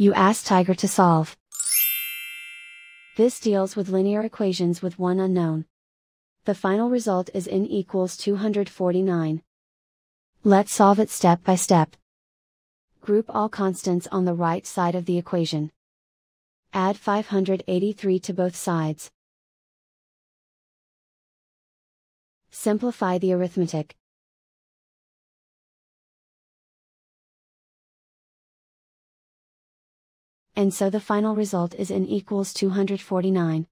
You ask Tiger to solve. This deals with linear equations with one unknown. The final result is n equals 249. Let's solve it step by step. Group all constants on the right side of the equation. Add 583 to both sides. Simplify the arithmetic. And so the final result is n equals 249.